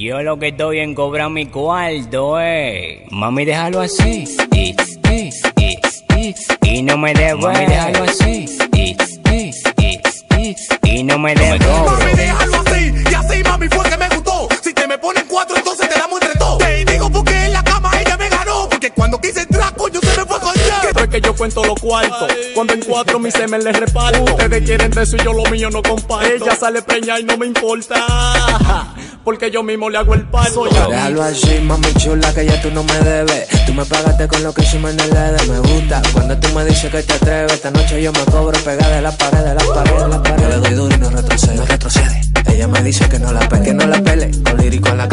Yo lo que estoy en cobrar mi cuarto, eh. Mami, déjalo así. Y, y, y, y, y no me debo. Mami, déjalo así. Y, y, y, y, y no me debo. Mami, déjalo así. Y así, mami, fue que me gustó. Si te me ponen cuatro, entonces te damos entre todos. Te digo porque en la cama ella me ganó. Porque cuando quise entrar, coño, se me fue con es que yo cuento los cuartos. Cuando en cuatro mi semen les reparto. Ustedes quieren de eso y yo lo mío no comparto. Ella sale preña y no me importa. Porque yo mismo le hago el parto. Déjalo así, mami chula, que ya tú no me debes. Tú me pagaste con lo que hicimos en el ED. Me gusta cuando tú me dices que te atreves. Esta noche yo me cobro pegada de la pared, de la pared, de la pared. Yo le doy duro y no retrocede, no retrocede. Ella me dice que no la pele, que no la pele. Con lírico en la